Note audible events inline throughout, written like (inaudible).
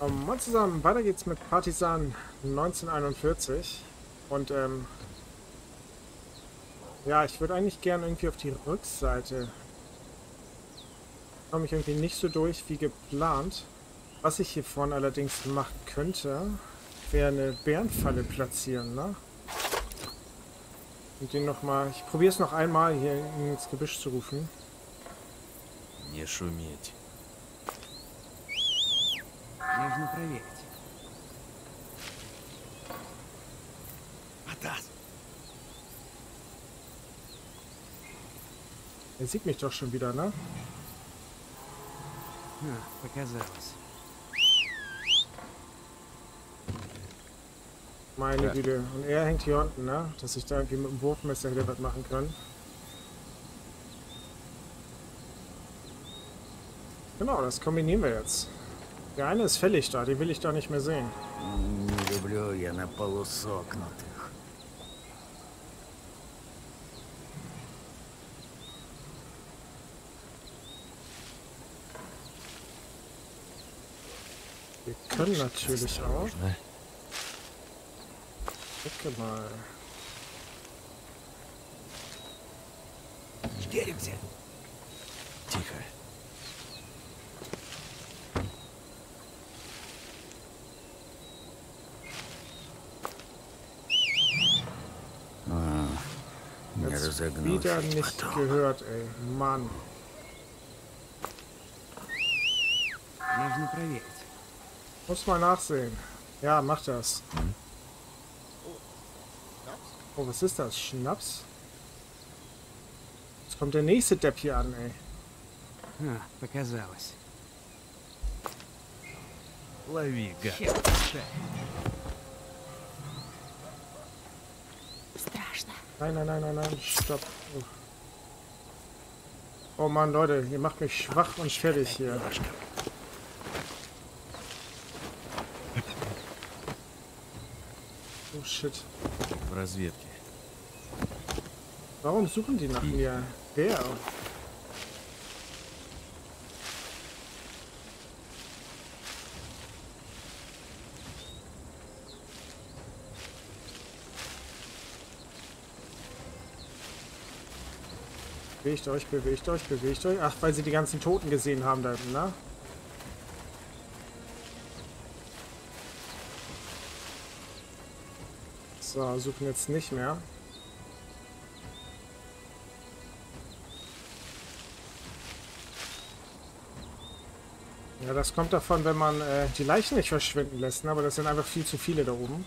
Um, moin zusammen, weiter geht's mit Partisan 1941. Und ähm, ja, ich würde eigentlich gern irgendwie auf die Rückseite. Komme ich irgendwie nicht so durch wie geplant. Was ich hiervon allerdings machen könnte, wäre eine Bärenfalle platzieren, ne? Und den nochmal. Ich probiere es noch einmal hier ins Gebüsch zu rufen. Не шуметь. Нужно проверить. Атас! Er sieht mich doch schon wieder, ne? А, показалось. Meine Ja. Güte. Und er hängt hier unten, ne? Dass ich da irgendwie mit dem Wurfmesser wieder was machen kann. Genau, das kombinieren wir jetzt. Der eine ist fällig da, den will ich da nicht mehr sehen. Не люблю я на полу сокнутых. Wir können natürlich auch. Осторожно. Gucke mal. Деремся! wieder ведь nicht потом. gehört, ey. Mann. Нужно проверить. Muss mal nachsehen. Ja, mach das. Oh, was ist das? Schnaps? Jetzt kommt der nächste Depp hier an, ey. А, показалось. Лови, гад. Nein, nein, nein, nein, nein, stopp. Oh. oh Mann, Leute, ihr macht mich schwach und fertig hier. Oh shit. Warum suchen die nach mir? Wer? Bewegt euch, bewegt euch, bewegt euch. Ach, weil sie die ganzen Toten gesehen haben da hinten, ne? So, suchen jetzt nicht mehr. Ja, das kommt davon, wenn man äh, die Leichen nicht verschwinden lässt, ne? aber das sind einfach viel zu viele da oben.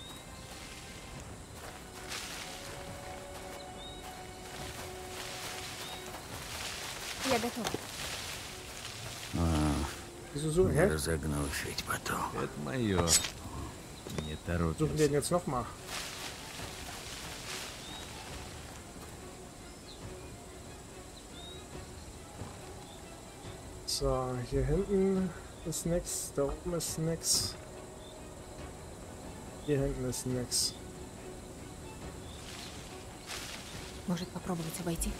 Разогнусь ведь потом. Это мое. Не Suchen wir den торопимся. jetzt nochmal? So, hier hinten ist nix, da oben ist nix. Hier hinten ist nix. Может попробовать обойти?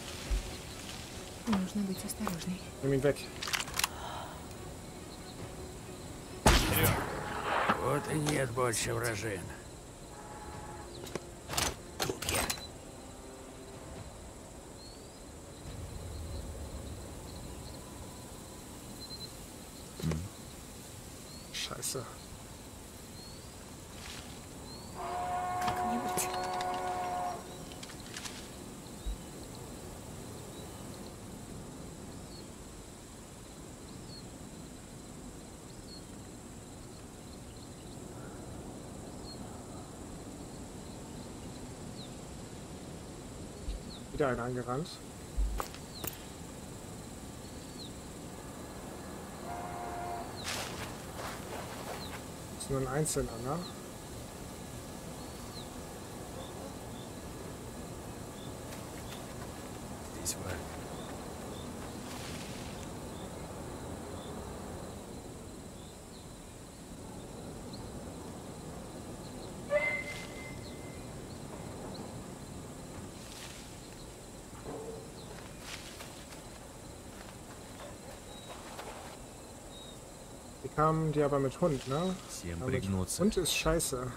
Нужно быть осторожной. Nimm ihn weg. Вот и нет больше вражин. Wieder einer angerannt. Ist nur ein Einzelner, ne? kamen die aber mit Hund, ne? Всем Aber mit пригнуться. Hund ist scheiße.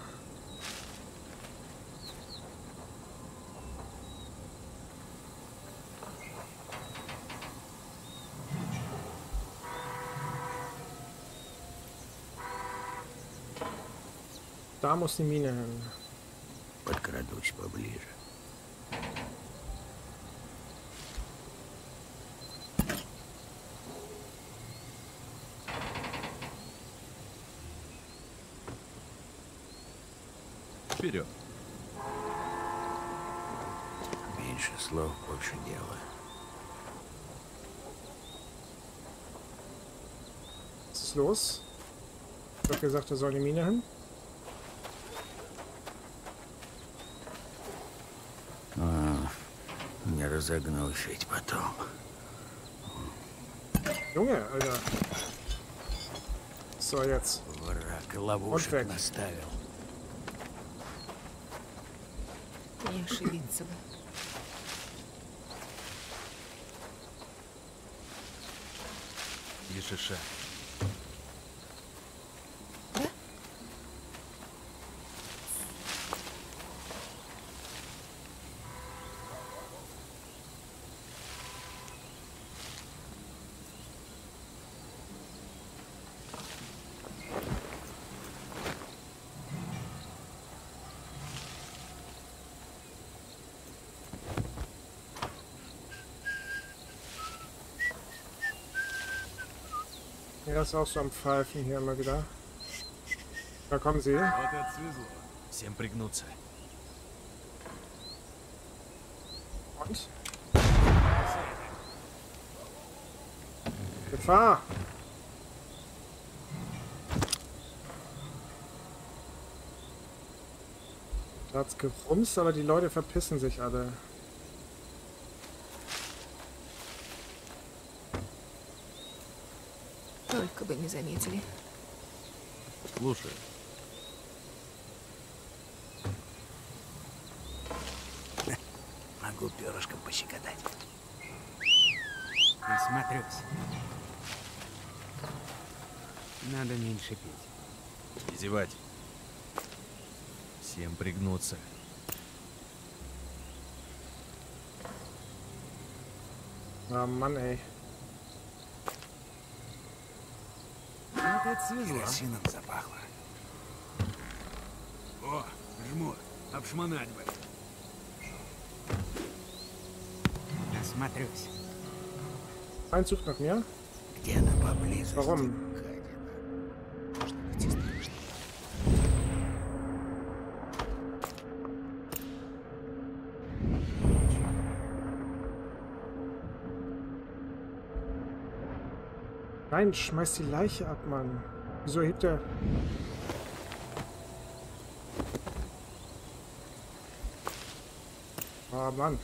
Da muss die Mine hin. Подкрадусь поближе. Los? Ich hab gesagt, da soll die Mine hin. А, не разогнусь ведь потом. Junge, Alter. So, jetzt. Враг ловушек наставил. Не ошибиться бы. Тише Er ist auch so am Pfeifen hier immer wieder. Da kommen sie. Und? Gefahr! Da hat's gerumst, aber die Leute verpissen sich alle. Не заметили. Слушай. (laughs) Могу перышком пощекотать. Осмотрюсь. Надо меньше пить. Не зевать. Всем пригнуться. Ah Mann, Это свезло. Керосином запахло. О, жмур, обшмонать бы. Осмотрюсь. Анцух как меня? Где она поблизости. По Nein, schmeiß die Leiche ab, Mann. Wieso hebt er... Ah, Mann.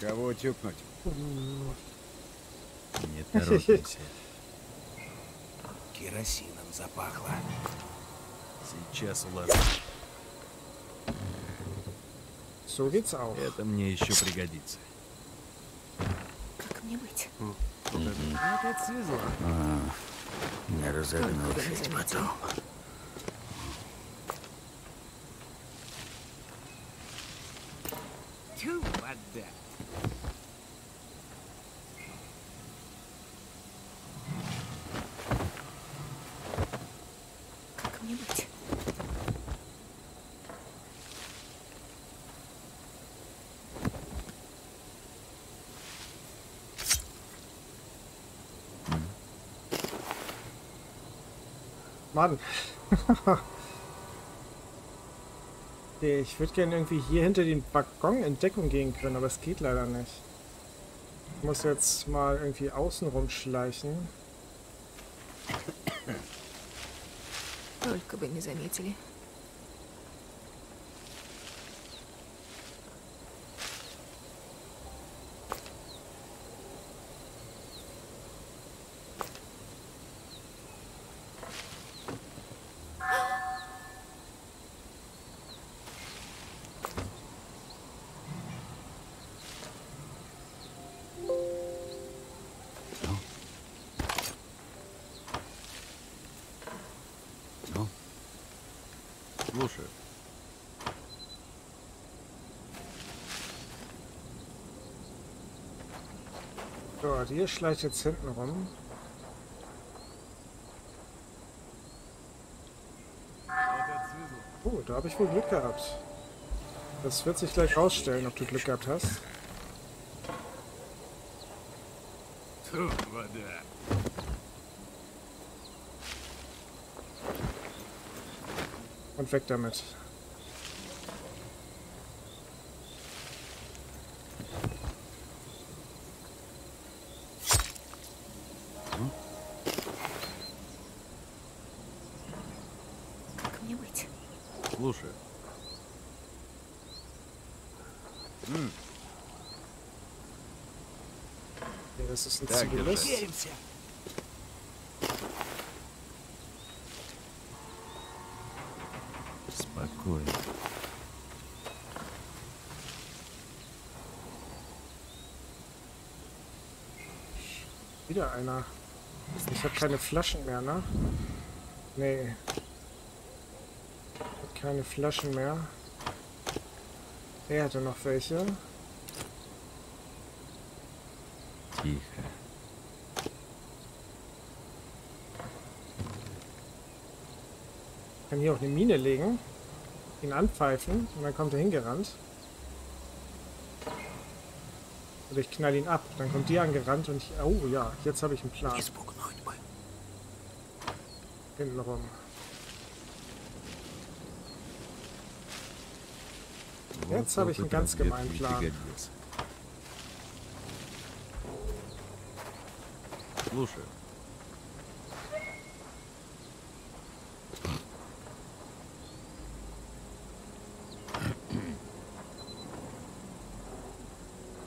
Кого тюкнуть? Не торопимся. Керосином запахло. Сейчас уложу. So geht's auch. Это мне еще пригодится что-нибудь. А, не разогнулась потом. Тю, вода. Mann. (laughs) Okay, ich würde gerne irgendwie hier hinter den Waggon in Deckung gehen können, aber es geht leider nicht. Ich muss jetzt mal irgendwie außen rumschleichen. Только бы не заметили. Warte, schleicht jetzt hinten rum. Oh, da habe ich wohl Glück gehabt. Das wird sich gleich rausstellen, ob du Glück gehabt hast. Und weg damit. das ist ein Zivilist. Das war cool. Wieder einer. Ich habe keine Flaschen mehr, ne? Nee. Ich habe keine Flaschen mehr. Er hatte noch welche. Kirche. Ich kann hier auf eine Mine legen, ihn anpfeifen und dann kommt er hingerannt. Oder ich knall ihn ab, dann kommt die angerannt und ich... Oh ja, jetzt habe ich einen Plan. Hintenrum. Jetzt habe ich einen ganz gemeinen Plan. Слушаю.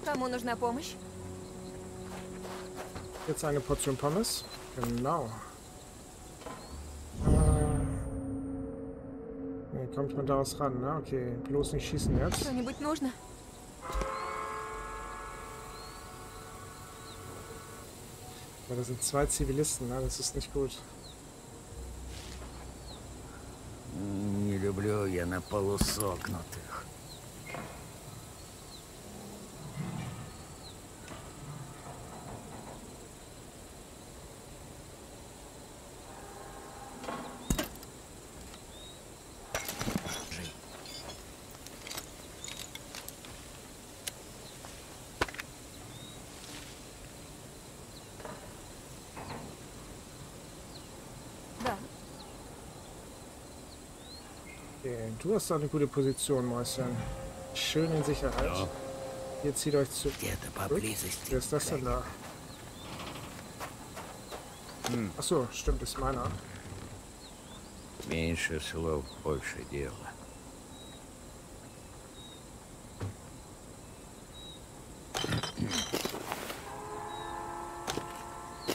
Кому нужна помощь? Jetzt eine Portion Pommes. Genau. Äh, nee, kommt man daraus ran, ne? Okay, bloß nicht schießen jetzt. Что-нибудь нужно? Weil da sind zwei Zivilisten, ne? Das ist nicht gut. Не люблю я на полу du hast da eine gute Position, Mäuschen. Schön in Sicherheit. Ja. Ihr zieht euch zu. Где-то поблизости. Wer ist das denn da? Achso, stimmt, ist meiner. Меньше слов, больше дела.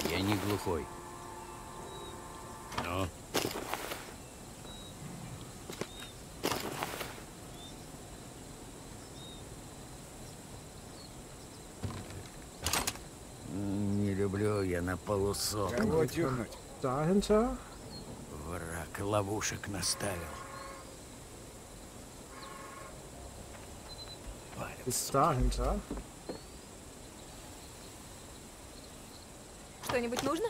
Я не глухой. я на полусок. Кого? Враг ловушек наставил. Тагенца? Что-нибудь нужно?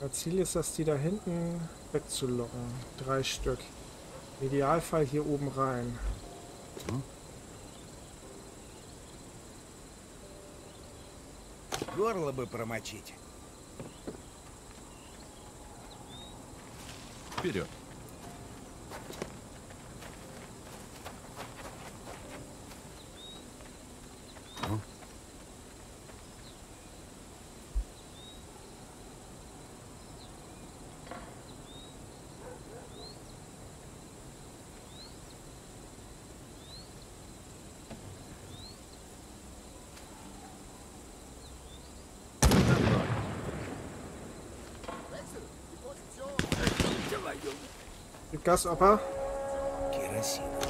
Das Ziel ist es, die da hinten wegzulocken. Drei Stück. Im Idealfall hier oben rein. Горло бы промочить. Вперед. Ficar Opa. pra. Queracina.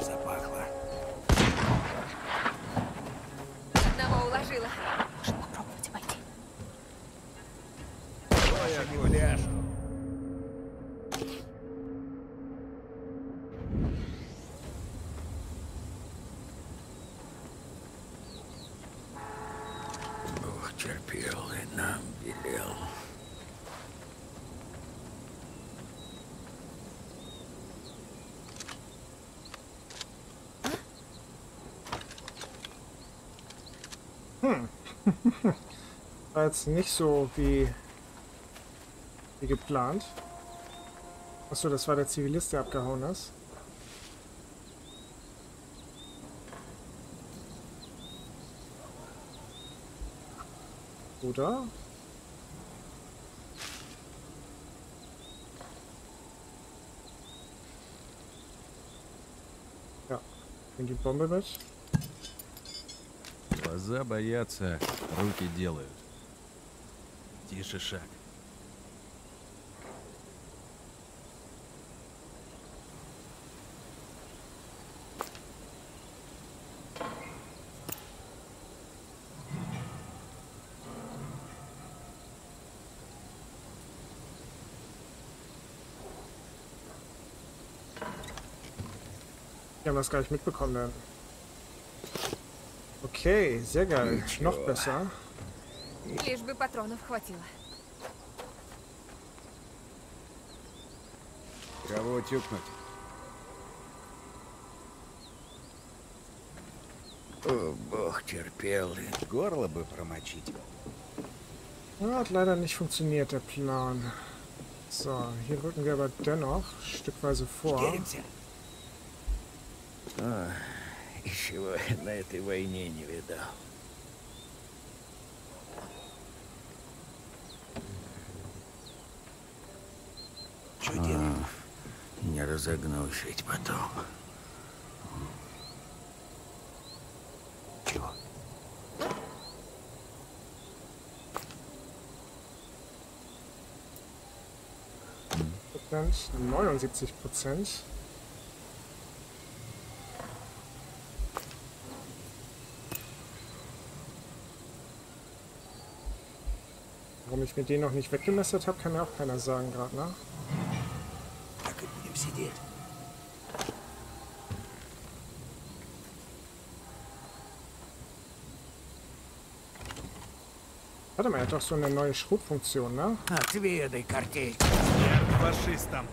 War jetzt nicht so wie, wie geplant. Achso, das war der Zivilist, der abgehauen ist. Oder? Ja, bring die Bombe mit. Глаза боятся, руки делают. Тише шаг. Die haben das gar nicht mitbekommen dann. Okay, sehr geil. Noch besser. Лишь бы патронов хватило. Кого тюкнуть? О, Бог терпел Горло бы промочить. Ja, hat leider nicht funktioniert, der Plan. So, hier rücken wir aber dennoch stückweise vor. Ничего я на этой войне не видал. Не разогнусь ведь потом. Чего? Prozent, 79 Prozent. Warum ich mir den noch nicht weggemessert habe, kann mir auch keiner sagen gerade, ne? doch so eine neue Schrotfunktion, ne? Отведай, картей. Смерть фашистам.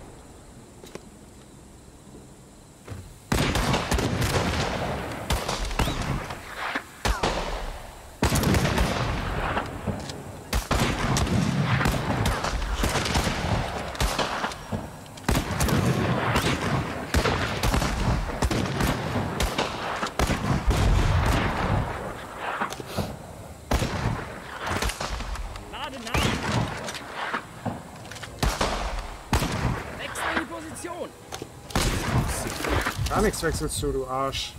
Gar nichts wechselst du, du Arsch.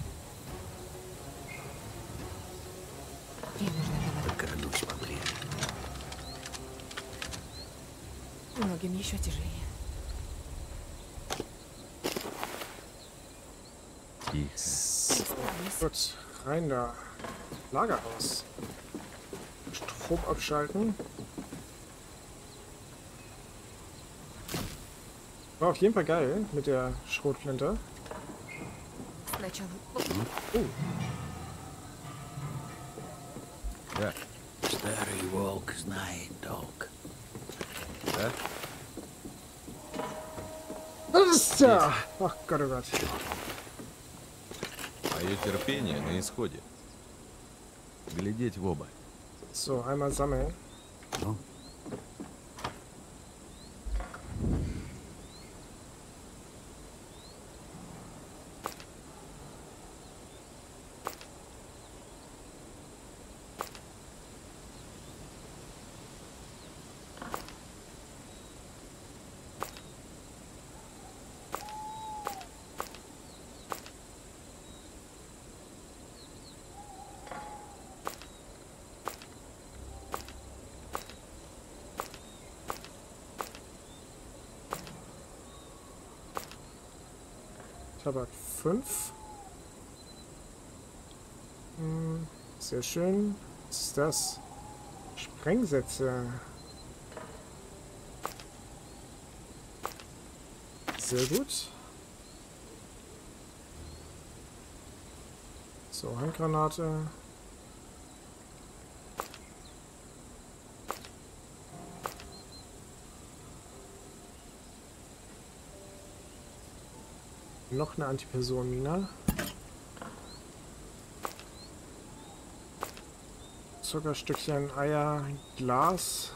Подкрадусь поближе. Многим еще тяжелее. Тихо. Справлюсь. Gut, rein da. Lagerhaus. Strom abschalten. War auf jeden Fall geil mit der Schrotflinte. Сначала... Так, Старый волк знает толк. да? Ach Gott, oh Gott. Мое терпение на исходе. Глядеть в оба. So, einmal sammeln. Tabak 5. Hm, sehr schön. Was ist das? Sprengsätze. Sehr gut. So, Handgranate. Noch eine Antipersonenmine. Zuckerstückchen, Eier, Glas,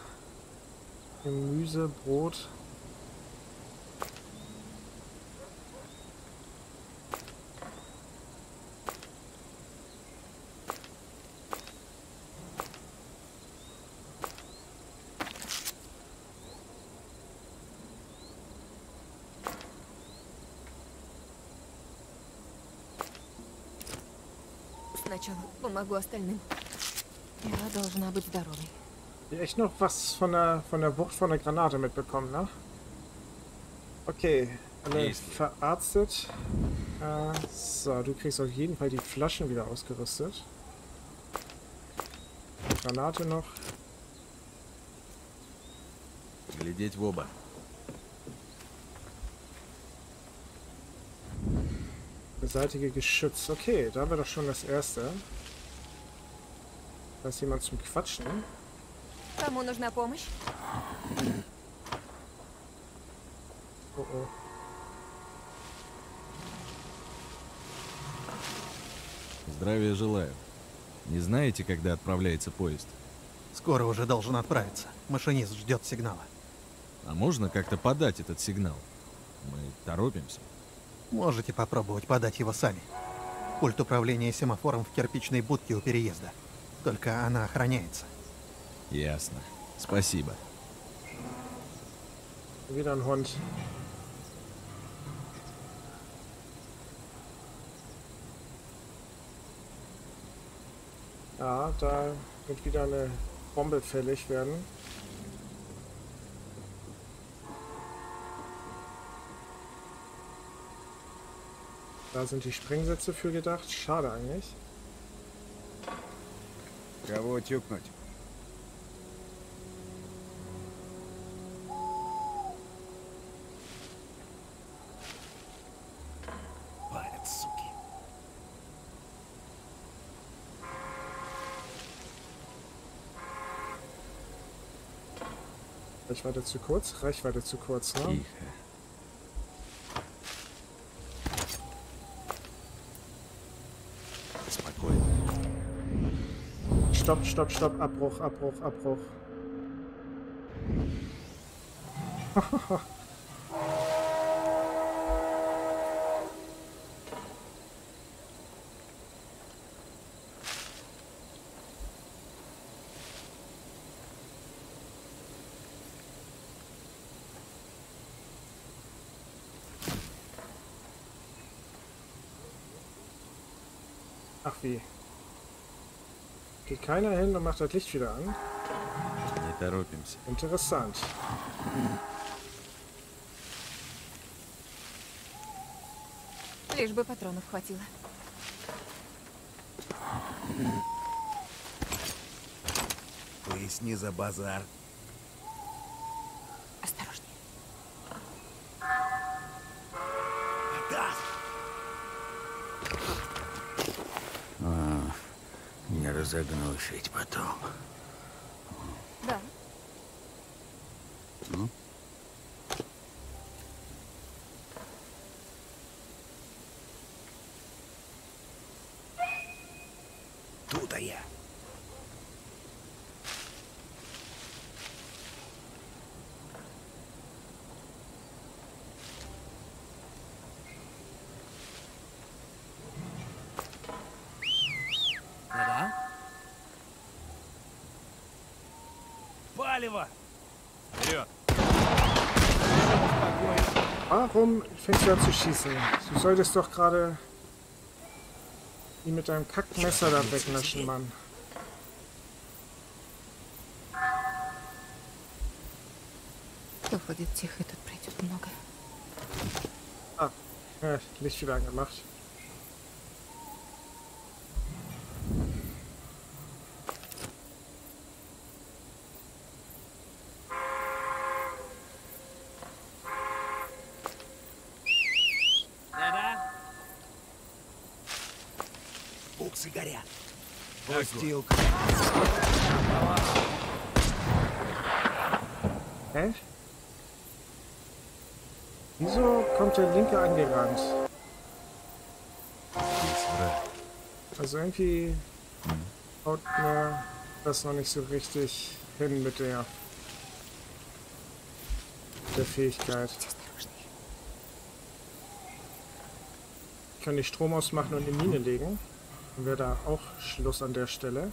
Gemüse, Brot. помогу остальным. Я должна быть здоровой. Hier echt noch was von der von der Wucht von der Granate mitbekommen, ne? Okay, alle Easy. verarztet. Äh, so, du kriegst auf jeden Fall die Flaschen wieder ausgerüstet. Granate noch. Глядеть в оба. Beseitige Geschütz. Okay, da war doch schon das erste. Ist jemand zum Quatschen. Кому нужна помощь? Oh oh. Здравия желаю. Не знаете, когда отправляется поезд? Скоро уже должен отправиться. Машинист ждет сигнала. А можно как-то подать этот сигнал? Мы торопимся. Можете попробовать подать его сами. Пульт управления семафором в кирпичной будке у переезда. Только она охраняется. Ясно. Спасибо. Wieder ein Hund. Ja, da wird wieder eine Bombe fällig werden. Da sind die Sprengsätze für gedacht. Schade eigentlich. Кого тюкнуть? Палец, суки. Reichweite zu kurz? Reichweite zu kurz, ne? Тихо. Stopp, stopp, stopp. Abbruch, Abbruch, Abbruch. (laughs) keiner hin und macht das Licht wieder an? Не торопимся. Interessant. Лишь бы патронов хватило. Поясни за базар. разогнул ведь потом. Палево! Вперед. Warum fängst du an zu schießen? Du solltest doch gerade ihn mit deinem Kackmesser da wegnaschen, Mann. Кто ходит тихо, тут пройдет много. Ja, Licht wieder angemacht. Very good. Hä? Wieso kommt der Linke angerannt? Also irgendwie haut mir das noch nicht so richtig hin mit der, der Fähigkeit. Ich kann die Strom ausmachen und in die Mine legen. Wäre da auch Schluss an der Stelle.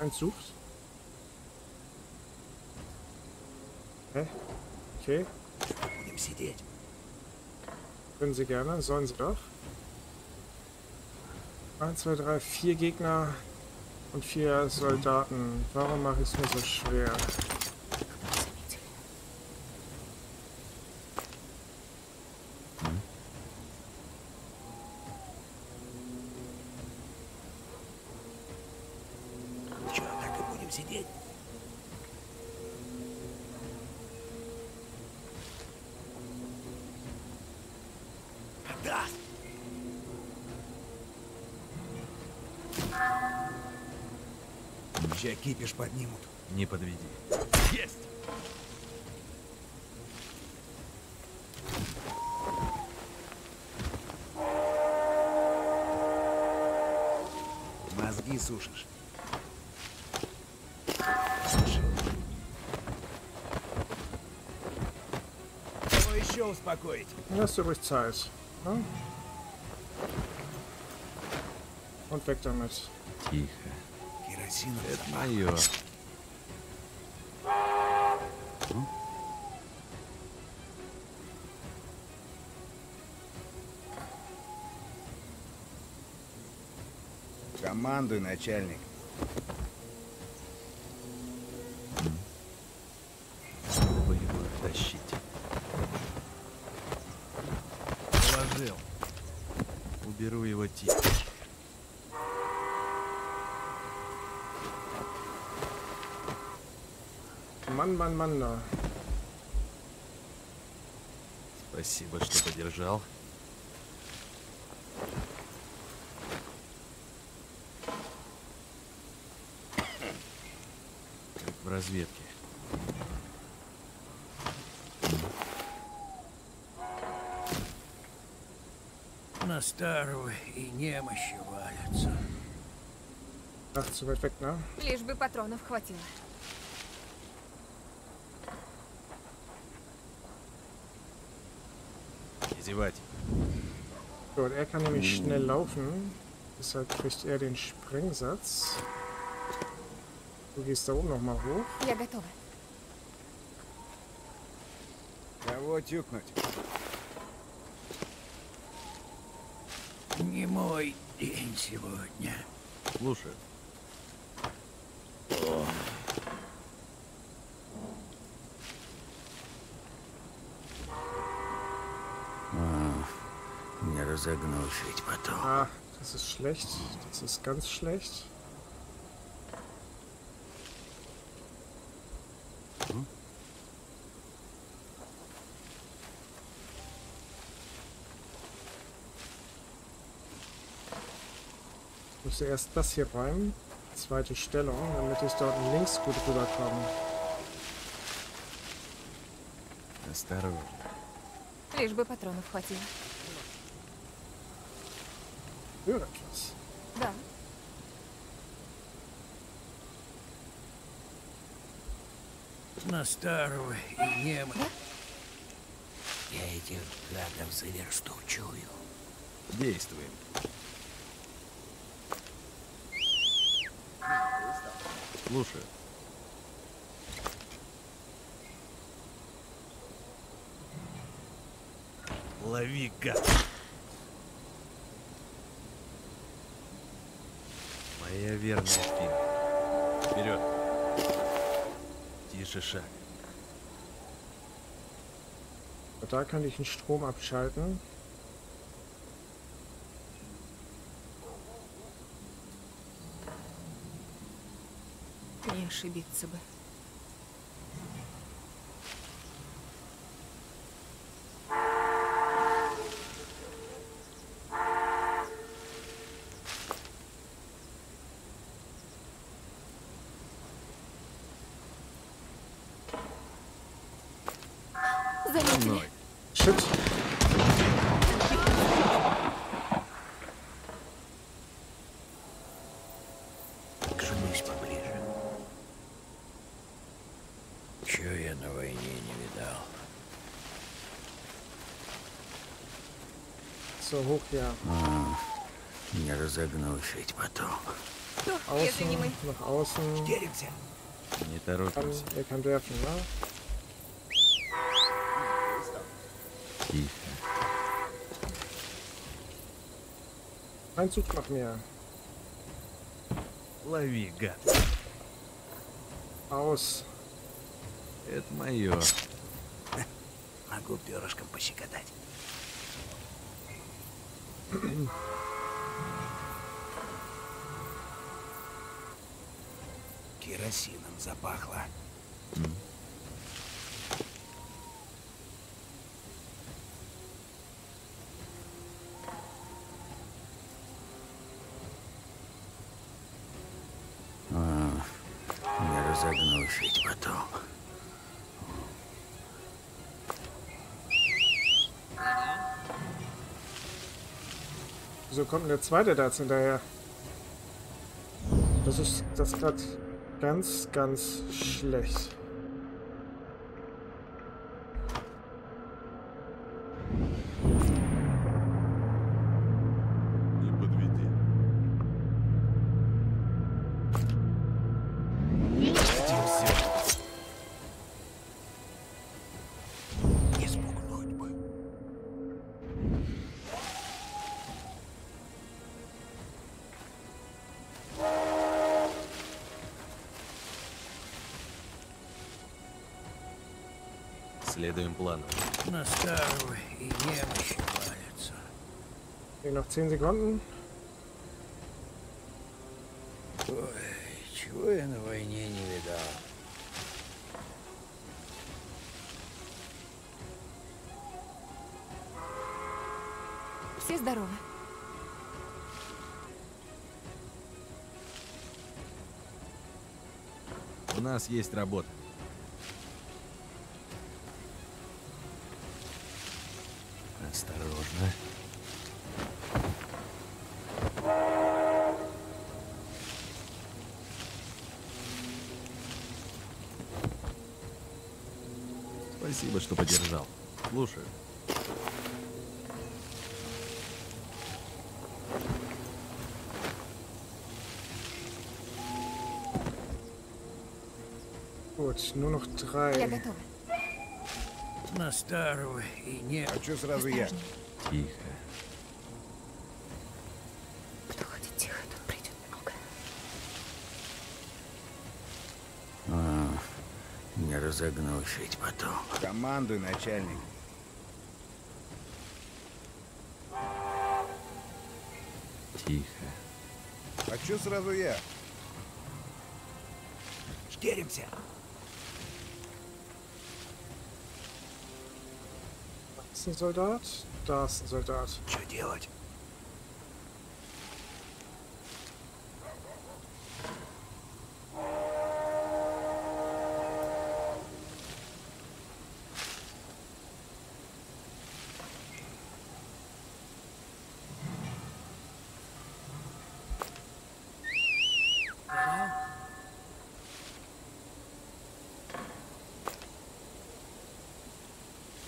Ein suchst. Hä? Okay. Können sie gerne, sollen sie doch. 1, 2, 3, 4 Gegner und 4 Soldaten. Warum mache ich es mir so schwer? Кипиш поднимут. Не подведи. Есть! Мозги сушишь. Слушай. Кого еще успокоить? Hast du ruhig Zeit. Ne? Und weg damit. Тихо. Керосином Это мое. Командуй, начальник. Манна. Спасибо, что поддержал. Как в разведке. На старого и немощи валятся. Ах, эффект. Лишь бы патронов хватило. Не зевать. Gut, er kann nämlich schnell laufen. Deshalb kriegt er den Sprengsatz. Du gehst da oben nochmal hoch. Я готова. Кого тюкнуть? Не мой день сегодня. Слушай. Не разогнусь ведь потом. Ah, das ist schlecht. Das ist ganz schlecht. Ich muss erst das hier räumen. Zweite Stellung, damit ich dort links gut rüberkomme. Осторожно. Лишь бы патронов хватило. Etwas. Да. На старого и немощи. Я этих гадов за версту чую. Действуем. Слушай. Лови, гад! Моя верная спина. Вперед! Тише шаг. Da kann ich den Strom abschalten. Не ошибиться бы. Чего я на войне не видал? So, hoch hier. Не разогнусь ведь потом. Я не мы. Außen, nach außen. Деремся. Не торопимся. er kann werfen? Тихо. Ein Zug nach mir. Лови, гад. Aus. Это мое. (laughs) Могу перышком пощекотать. Керосином запахло. Не Wieso kommt denn der zweite da hinterher? Das ist das gerade ganz, ganz schlecht. Следуем плану. На старого и немощи валятся. Hier noch 10 Sekunden. Ой, чего я на войне не видал? Все здоровы. У нас есть работа. Спасибо, что поддержал. Слушаю. Gut, nur noch Я готова. На старого и не... Хочу сразу я. Осторожней. Тихо. заглушить потом. Командуй, начальник. Тихо. Хочу сразу я? Шкеримся. Солдат, das солдат. Что делать?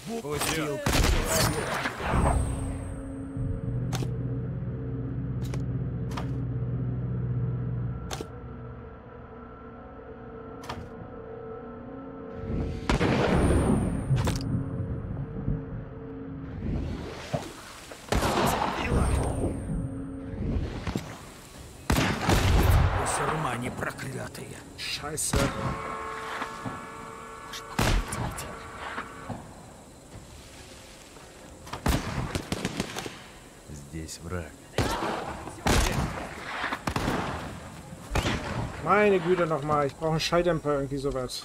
Пустил. проклятые. Шайса Meine Güte nochmal, ich brauche einen Schalldämpfer, irgendwie sowas.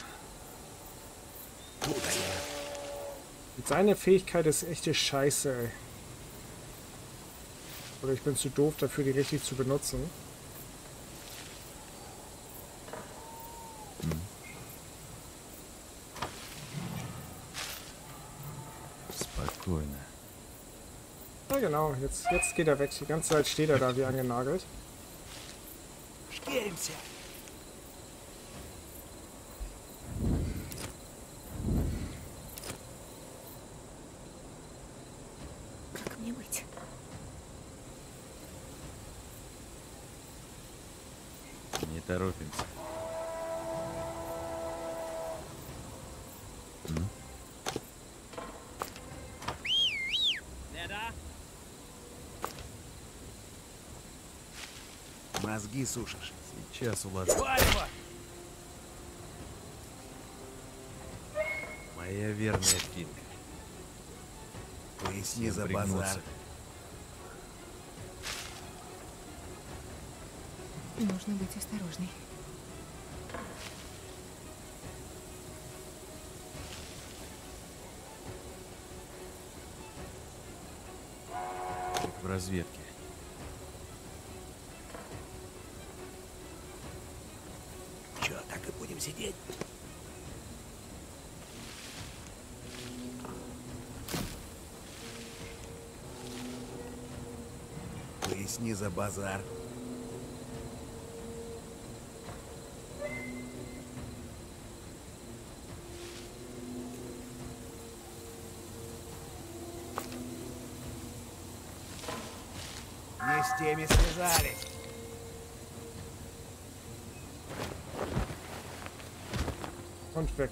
Mit seiner Fähigkeit ist echte Scheiße, ey. Oder ich bin zu doof dafür, die richtig zu benutzen. Spokojne. Ja genau, jetzt, jetzt geht er weg. Die ganze Zeit steht er da wie angenagelt. Stehen Sie! Быть? Не торопимся. Da? Мозги сушишь. Сейчас уложу. Варево! Моя верная Финка с ним пригнуться. Нужно быть осторожней. В разведке. За базар. Не с теми связались. Und weg.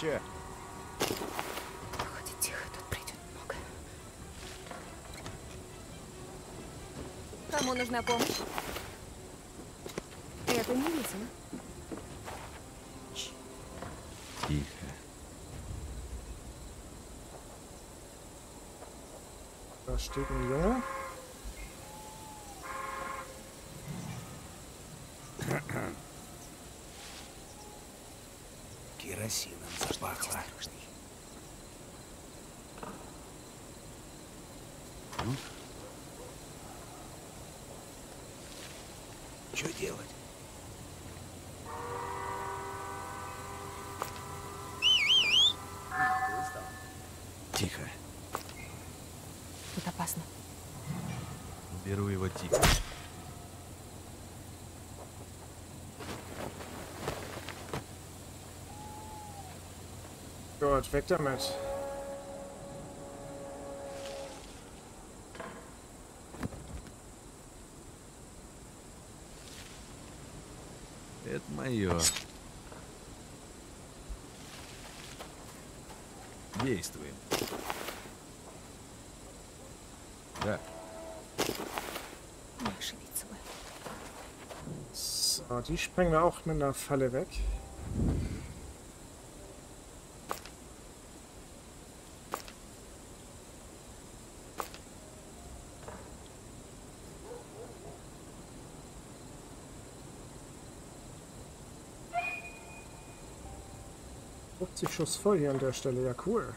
Че? Нужна помощь? Это не весело. Тихо. Da steht ein Junge. Керосином запахло. Что делать? Тихо. Тут опасно. Беру его тихо. Gut, weg damit. Это мое. Действуем. Да, Не ошибиться бы. So, die sprengen wir auch mit einer Falle weg. ...50 Schuss voll hier an der Stelle, ja cool.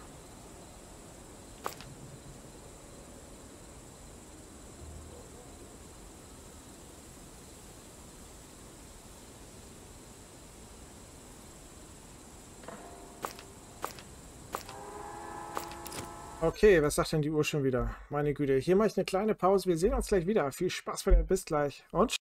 Okay, was sagt denn die Uhr schon wieder? Meine Güte, hier mache ich eine kleine Pause. Wir sehen uns gleich wieder. Viel Spaß bei der bis gleich und